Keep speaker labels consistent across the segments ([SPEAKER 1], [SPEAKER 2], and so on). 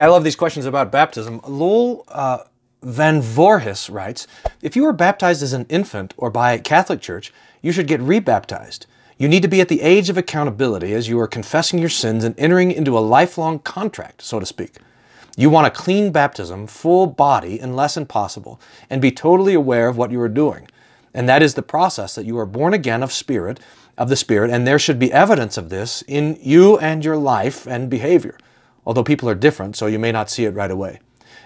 [SPEAKER 1] I love these questions about baptism. Lowell uh, Van Voorhis writes If you were baptized as an infant or by a Catholic Church, you should get rebaptized. You need to be at the age of accountability as you are confessing your sins and entering into a lifelong contract, so to speak. You want a clean baptism, full body, unless impossible, and be totally aware of what you are doing. And that is the process that you are born again of spirit, of the spirit, and there should be evidence of this in you and your life and behavior, although people are different, so you may not see it right away.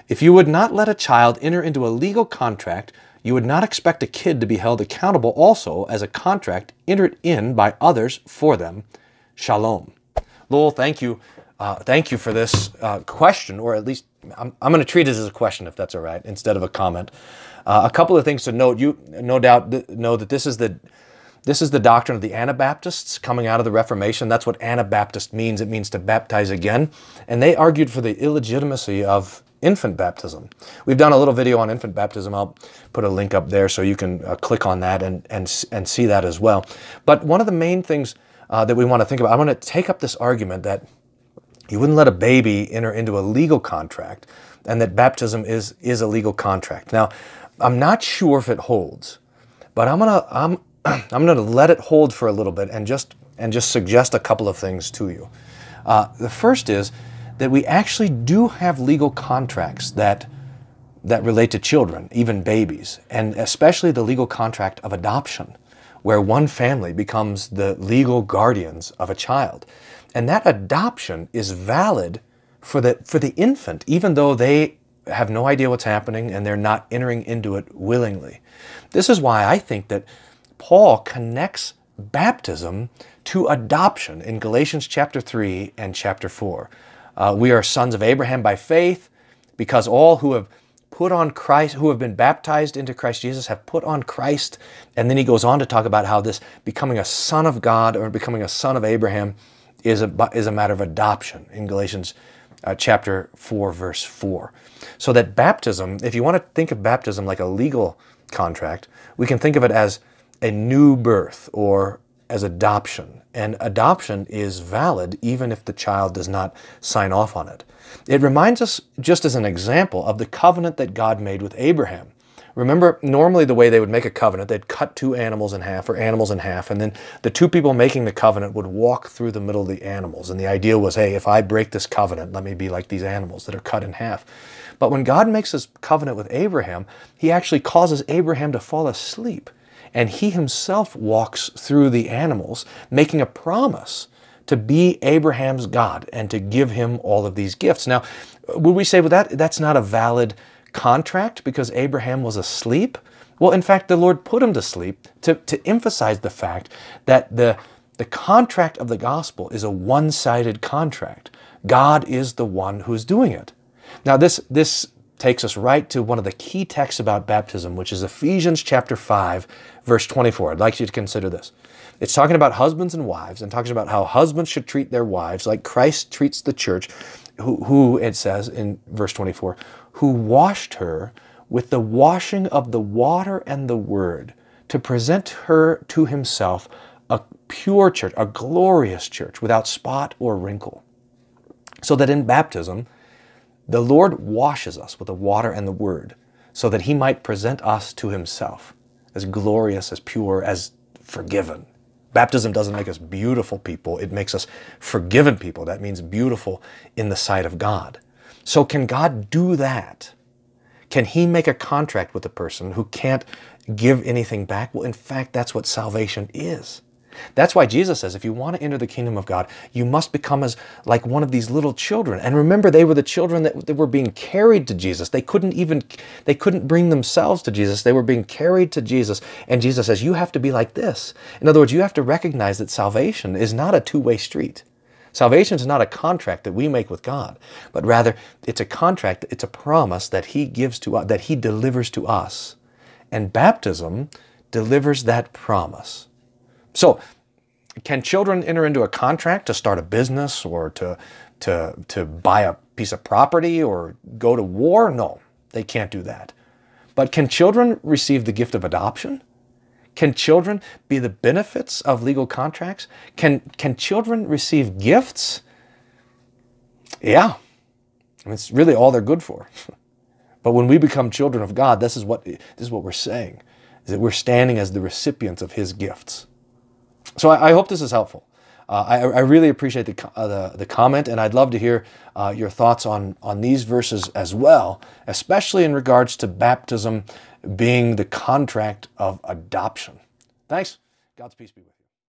[SPEAKER 1] If you would not let a child enter into a legal contract, you would not expect a kid to be held accountable also as a contract entered in by others for them. Shalom. Lowell, thank you. Uh, thank you for this uh, question, or at least I'm, I'm going to treat it as a question, if that's all right, instead of a comment. Uh, a couple of things to note. You no doubt th- know that this is the this is the doctrine of the Anabaptists coming out of the Reformation. That's what Anabaptist means. It means to baptize again, and they argued for the illegitimacy of infant baptism. We've done a little video on infant baptism. I'll put a link up there so you can uh, click on that and, and, and see that as well. But one of the main things uh, that we want to think about, I want to take up this argument that you wouldn't let a baby enter into a legal contract and that baptism is, is a legal contract. Now, I'm not sure if it holds, but I'm gonna I'm I'm gonna let it hold for a little bit and just and just suggest a couple of things to you. Uh, the first is that we actually do have legal contracts that that relate to children, even babies, and especially the legal contract of adoption, where one family becomes the legal guardians of a child. And that adoption is valid for the for the infant, even though they have no idea what's happening and they're not entering into it willingly. This is why I think that Paul connects baptism to adoption in Galatians chapter 3 and chapter 4. Uh, we are sons of Abraham by faith because all who have put on Christ, who have been baptized into Christ Jesus, have put on Christ. And then he goes on to talk about how this becoming a son of God or becoming a son of Abraham is a, is a matter of adoption in Galatians uh, chapter 4, verse 4. So that baptism, if you want to think of baptism like a legal contract, we can think of it as a new birth or as adoption. And adoption is valid even if the child does not sign off on it. It reminds us, just as an example, of the covenant that God made with Abraham. Remember, normally the way they would make a covenant, they'd cut two animals in half or animals in half, and then the two people making the covenant would walk through the middle of the animals. And the idea was, hey, if I break this covenant, let me be like these animals that are cut in half. But when God makes this covenant with Abraham, he actually causes Abraham to fall asleep and he himself walks through the animals, making a promise to be Abraham's God and to give him all of these gifts. Now, would we say, well, that, that's not a valid contract because Abraham was asleep? Well, in fact, the Lord put him to sleep to, to emphasize the fact that the, the contract of the gospel is a one sided contract. God is the one who's doing it. Now, this, this takes us right to one of the key texts about baptism, which is Ephesians chapter 5, verse 24. I'd like you to consider this. It's talking about husbands and wives and talks about how husbands should treat their wives like Christ treats the church, who, who it says in verse 24, who washed her with the washing of the water and the word to present her to himself a pure church, a glorious church without spot or wrinkle. So that in baptism, the Lord washes us with the water and the word so that he might present us to himself as glorious, as pure, as forgiven. Baptism doesn't make us beautiful people, it makes us forgiven people. That means beautiful in the sight of God. So, can God do that? Can He make a contract with a person who can't give anything back? Well, in fact, that's what salvation is. That's why Jesus says if you want to enter the kingdom of God, you must become as like one of these little children. And remember, they were the children that, that were being carried to Jesus. They couldn't even they couldn't bring themselves to Jesus. They were being carried to Jesus. And Jesus says, You have to be like this. In other words, you have to recognize that salvation is not a two-way street. Salvation is not a contract that we make with God, but rather it's a contract, it's a promise that He gives to us, that He delivers to us. And baptism delivers that promise. So, can children enter into a contract to start a business or to, to, to buy a piece of property or go to war? No, they can't do that. But can children receive the gift of adoption? Can children be the benefits of legal contracts? Can, can children receive gifts? Yeah. I mean, it's really all they're good for. but when we become children of God, this is what this is what we're saying, is that we're standing as the recipients of His gifts. So I, I hope this is helpful. Uh, I, I, really appreciate the, uh, the, the, comment, and I'd love to hear uh, your thoughts on, on these verses as well, especially in regards to baptism being the contract of adoption. Thanks. God's peace be with you.